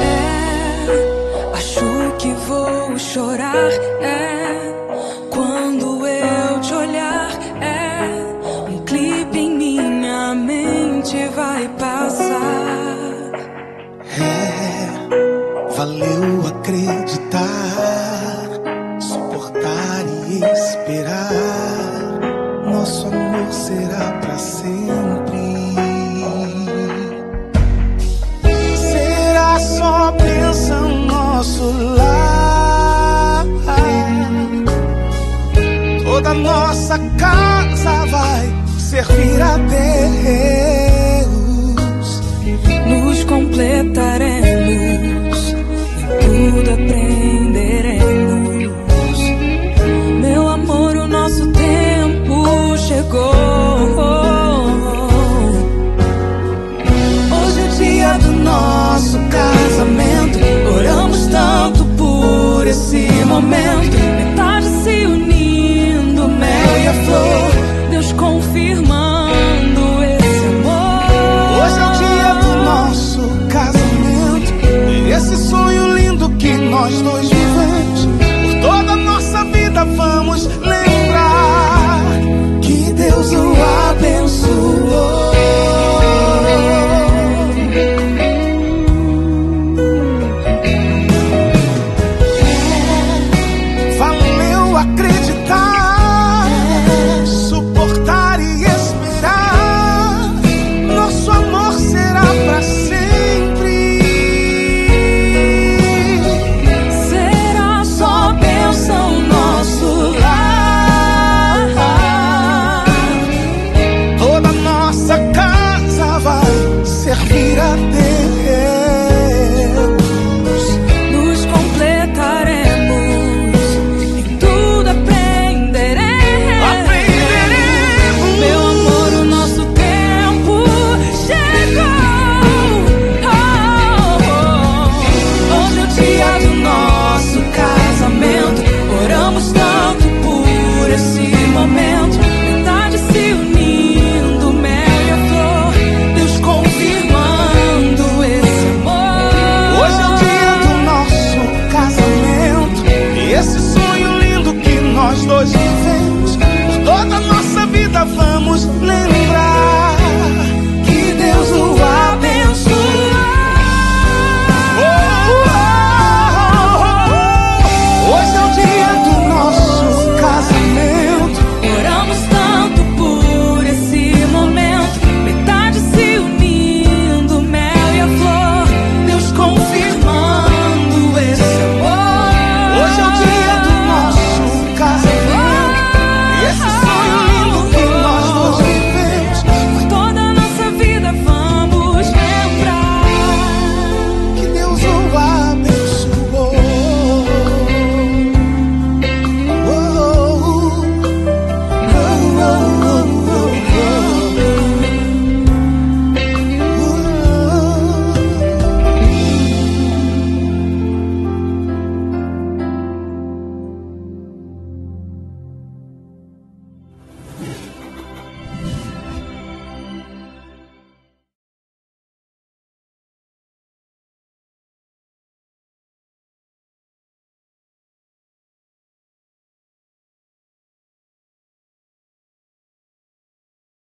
É, acho que vou chorar. É. Valeu acreditar, suportar e esperar. Nosso amor será para sempre. Será só bênção nosso lar. Toda nossa casa vai servir a Deus. momento. Gírate